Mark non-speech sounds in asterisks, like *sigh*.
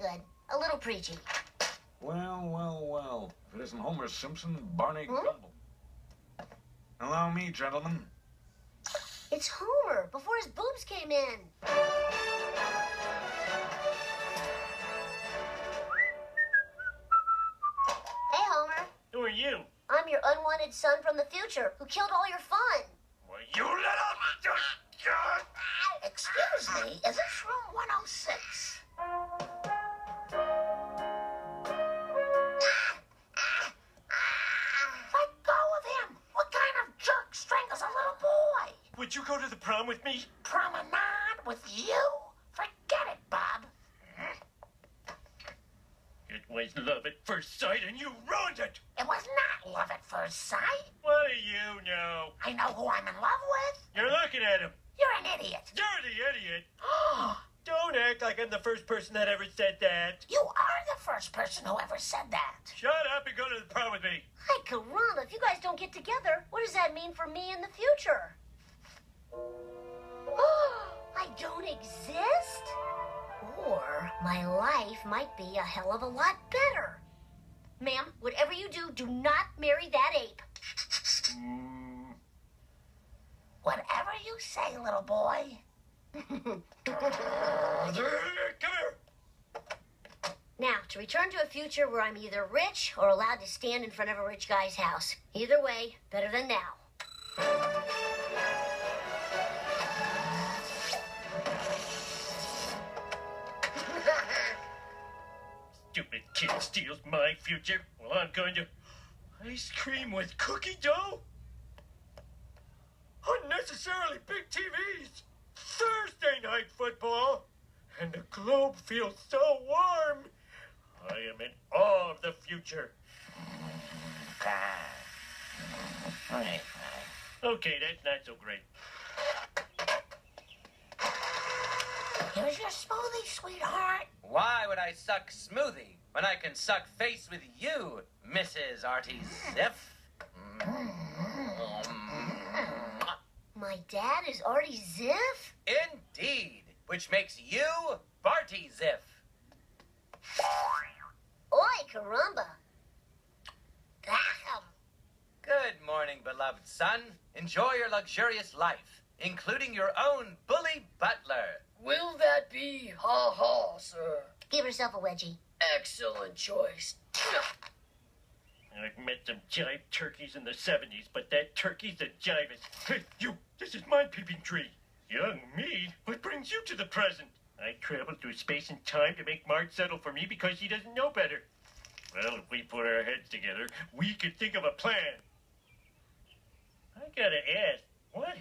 good. A little preachy. Well, well, well. If it isn't Homer Simpson, Barney Hmm? Gumble. Allow me, gentlemen. It's Homer before his boobs came in. Hey, Homer. Who are you? I'm your unwanted son from the future who killed all your fun. Why, you little... Excuse me, is this room 106? Go to the prom with me? Promenade with you? Forget it, Bob. Hmm? It was love at first sight and you ruined it! It was not love at first sight. What do you know? I know who I'm in love with. You're looking at him. You're an idiot. You're the idiot. *gasps* Oh. Don't act like I'm the first person that ever said that. You are the first person who ever said that. Shut up and go to the prom with me. Hi, caramba. If you guys don't get together, what does that mean for me in the future? *gasps* I don't exist? Or my life might be a hell of a lot better. Ma'am, whatever you do, do not marry that ape. Mm, *laughs* Whatever you say, little boy. Come here. Now, to return to a future where I'm either rich or allowed to stand in front of a rich guy's house. Either way, better than now. Kid steals my future. Well, I'm going to ice cream with cookie dough. Unnecessarily big TVs. Thursday night football. And the globe feels so warm. I am in awe of the future. *sighs* Okay, that's not so great. Here's your smoothie, sweetheart. Why would I suck smoothie when I can suck face with you, Mrs. Artie Ziff? My dad is Artie Ziff? Indeed, which makes you Barty Ziff. Oi, caramba. Good morning, beloved son. Enjoy your luxurious life, including your own bully butler. Will that be ha ha, sir? Give yourself a wedgie. Excellent choice. I've met some jive turkeys in the 70s, but that turkey's the jivest. Hey, you! This is my peeping tree. Young me, what brings you to the present? I traveled through space and time to make Marge settle for me because she doesn't know better. Well, if we put our heads together, we could think of a plan. I gotta ask, what